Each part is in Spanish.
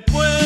el pueblo.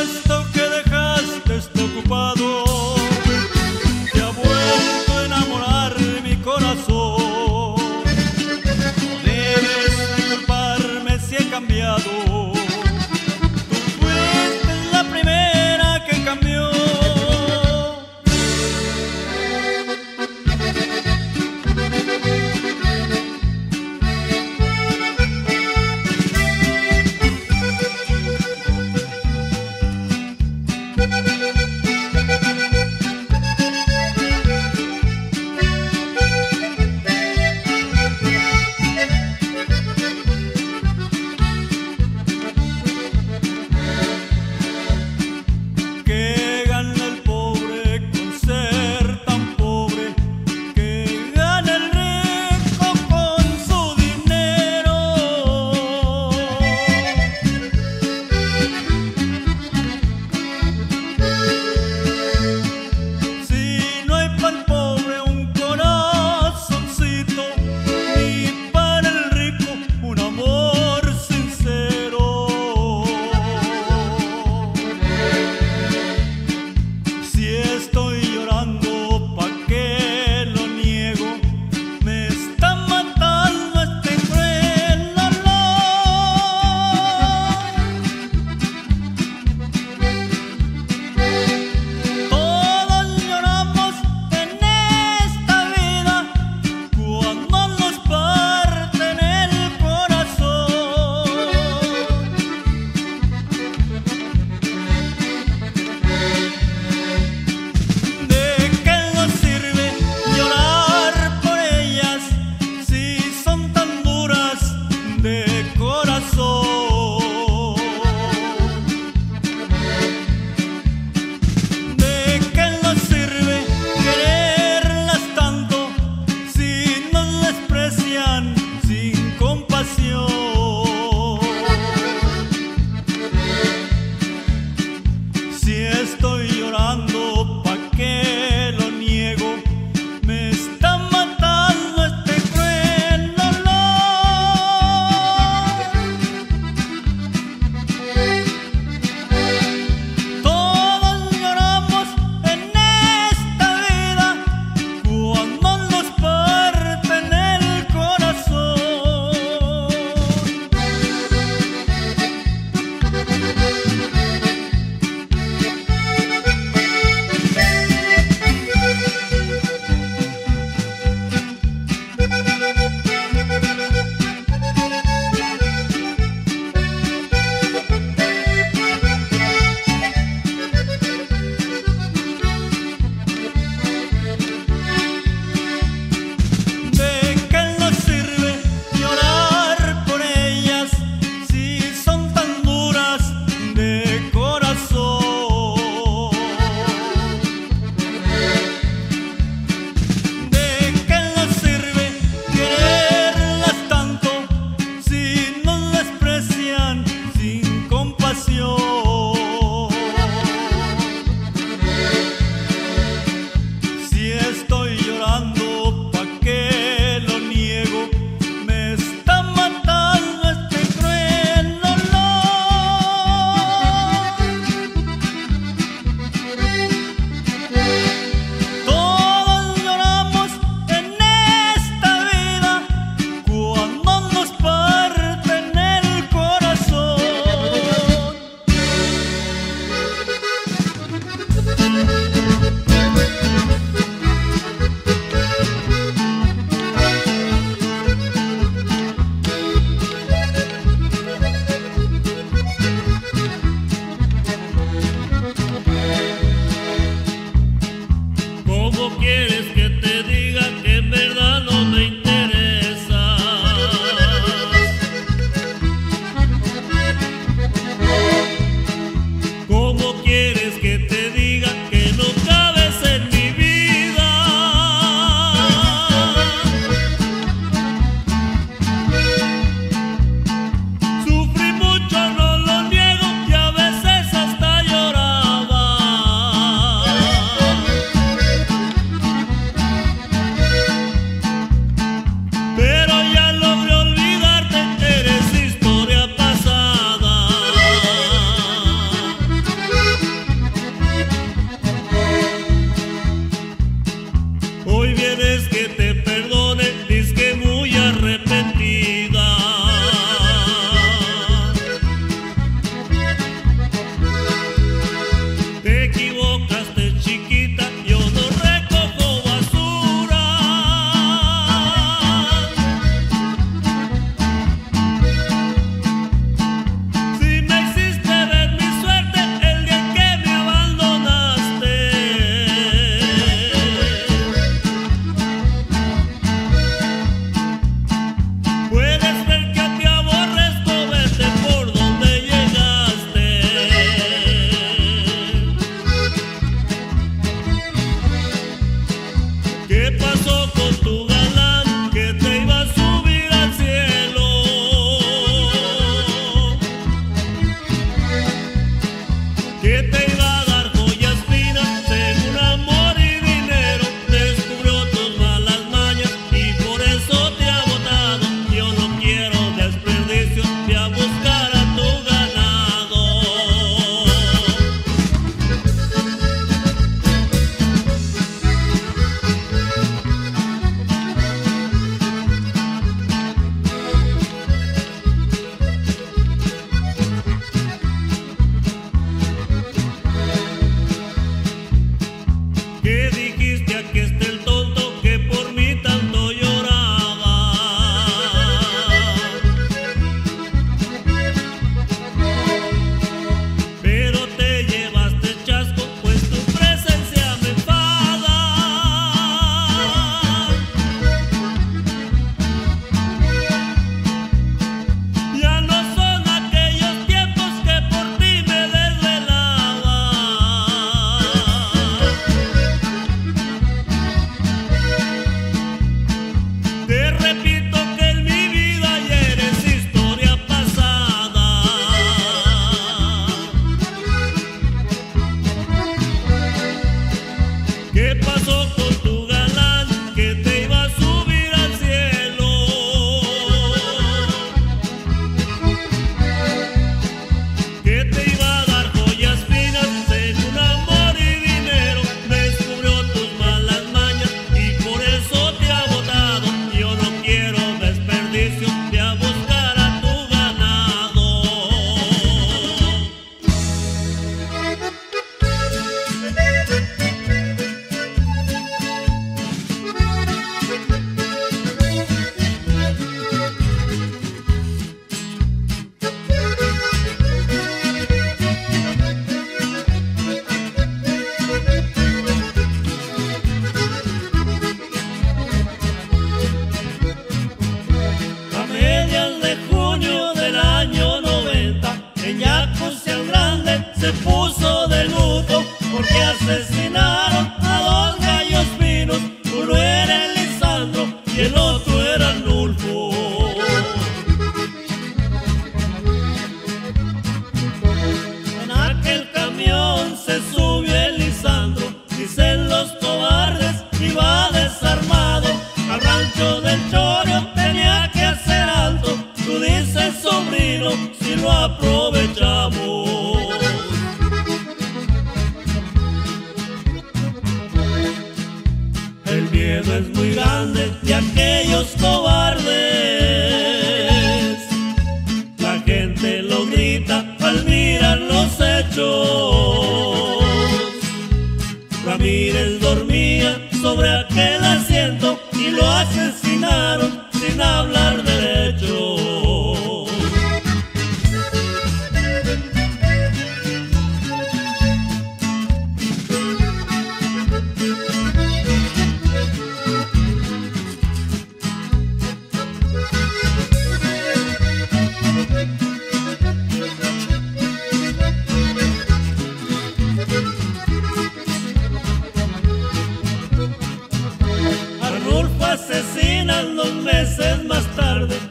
Asesino, ¿con qué les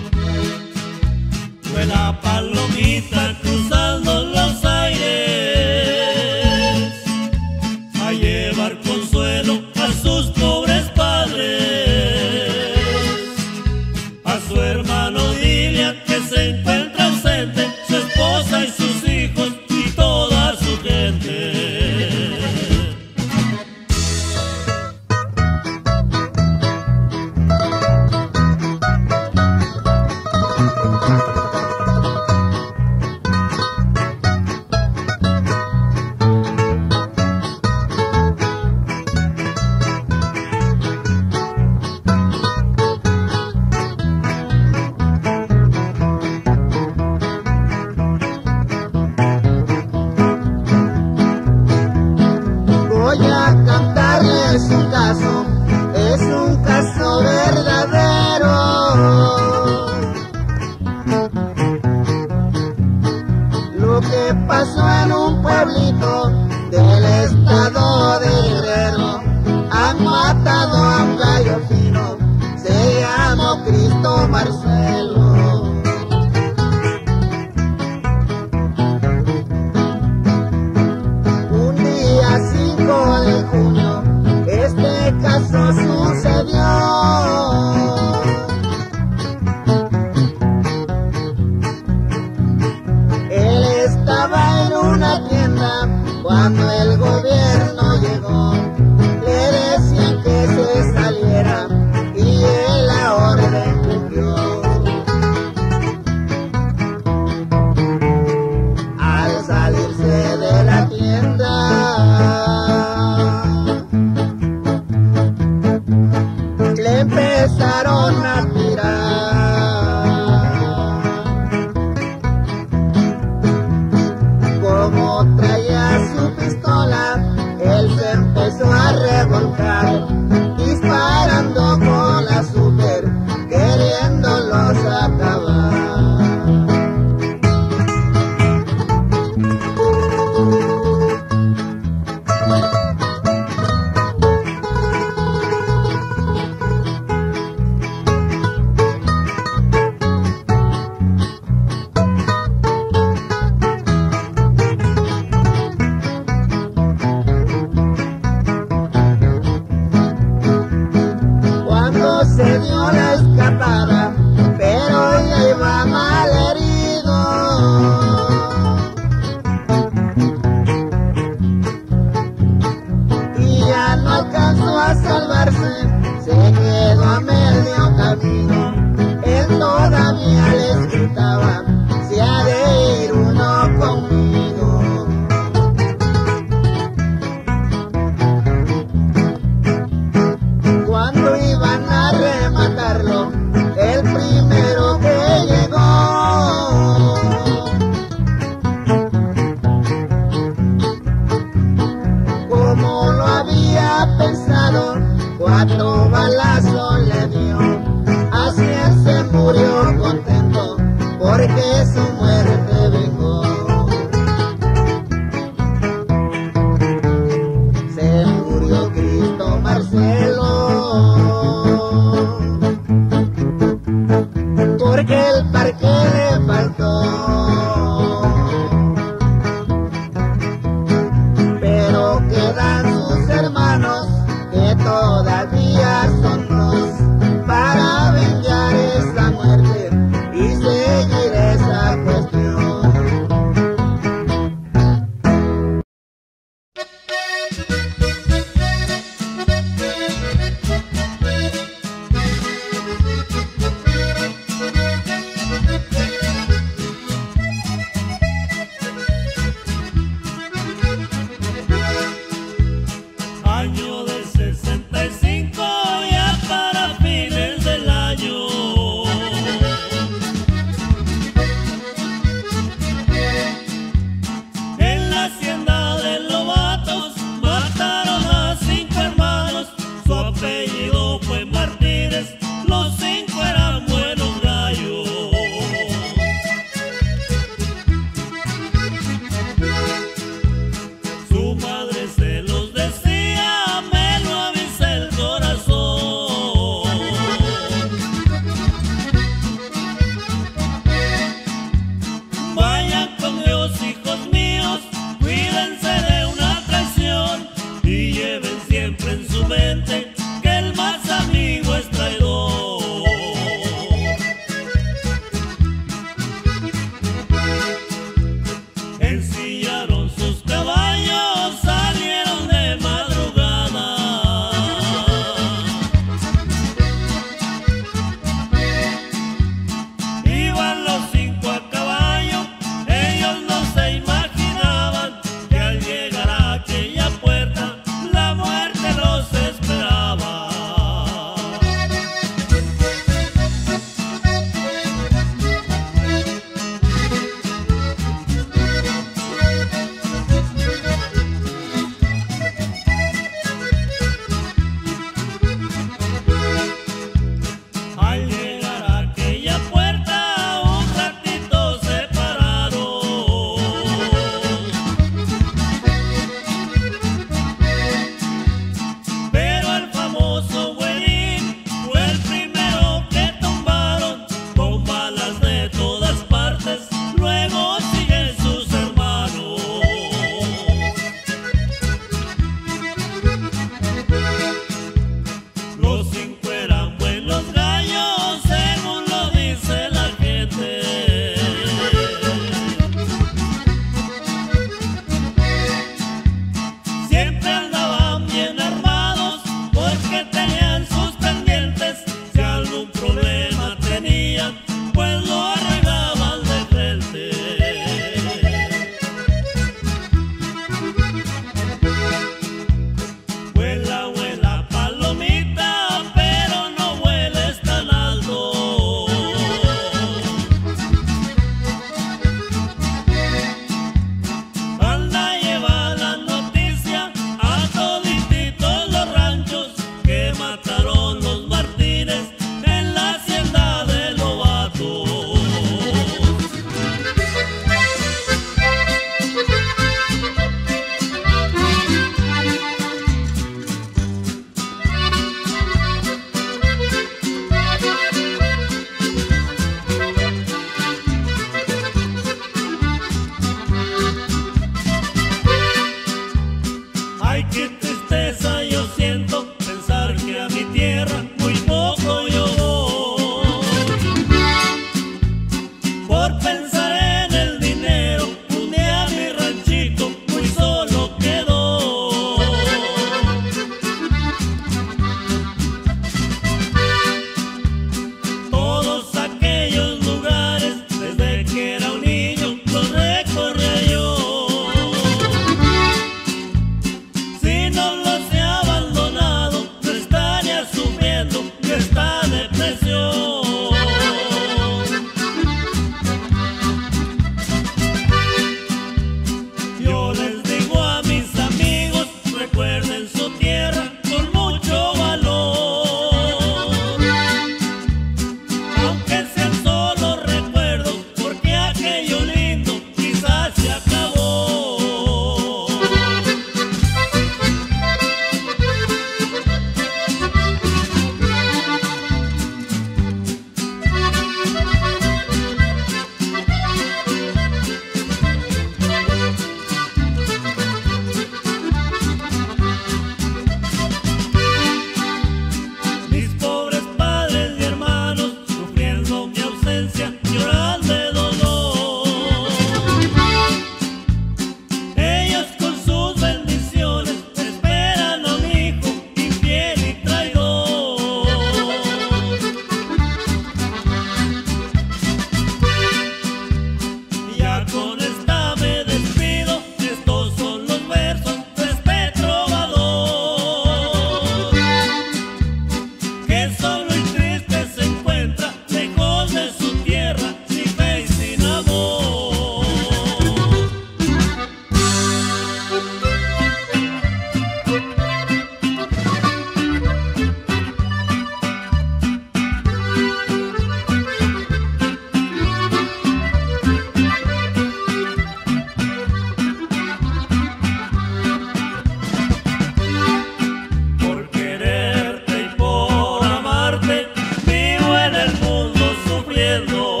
miedo.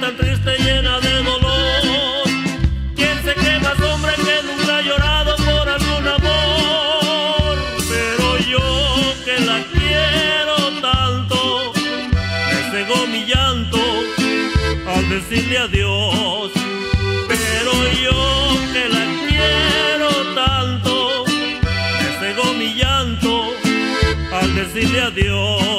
Tan triste llena de dolor. ¿Quién se quema sombra que nunca ha llorado por algún amor? Pero yo que la quiero tanto, me cegó mi llanto al decirle adiós. Pero yo que la quiero tanto, me cegó mi llanto al decirle adiós.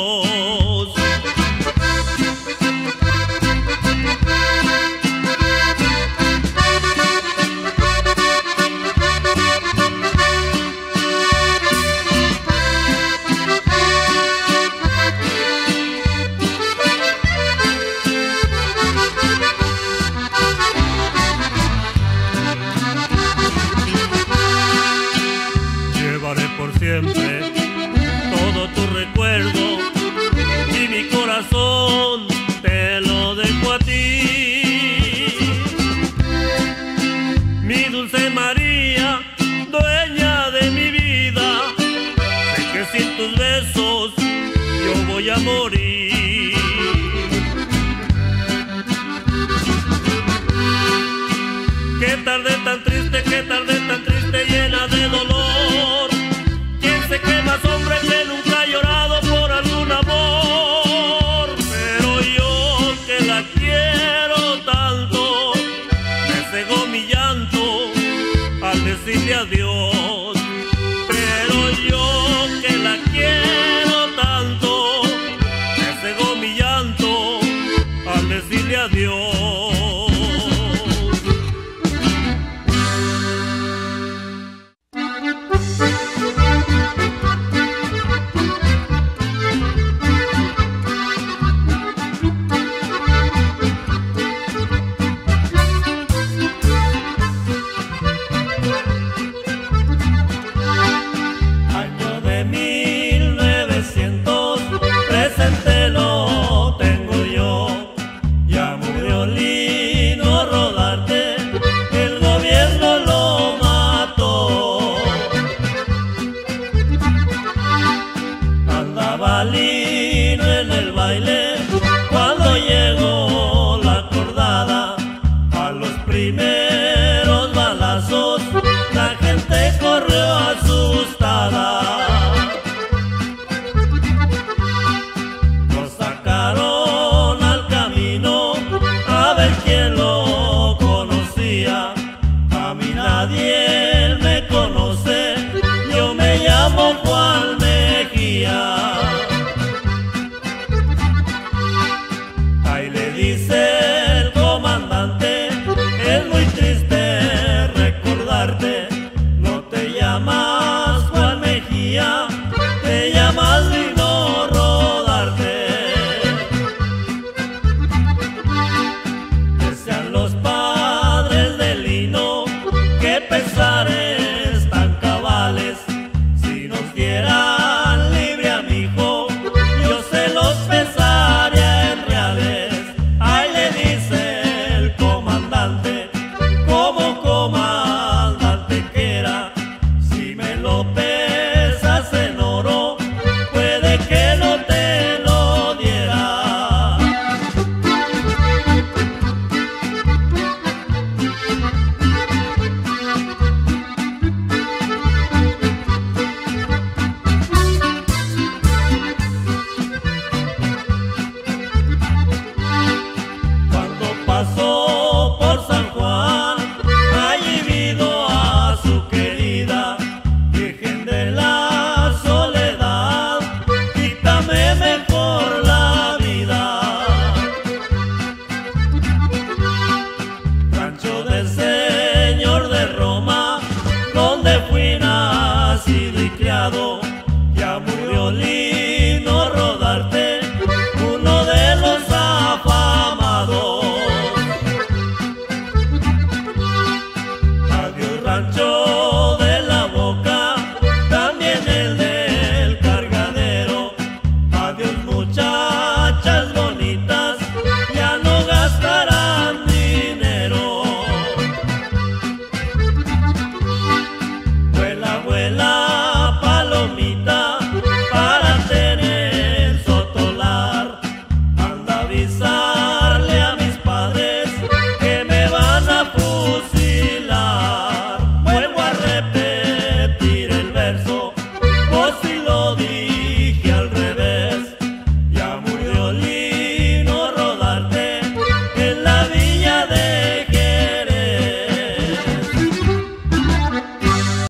María, dueña de mi vida, sé que sin tus besos yo voy a morir. Qué tarde tan triste, qué tarde tan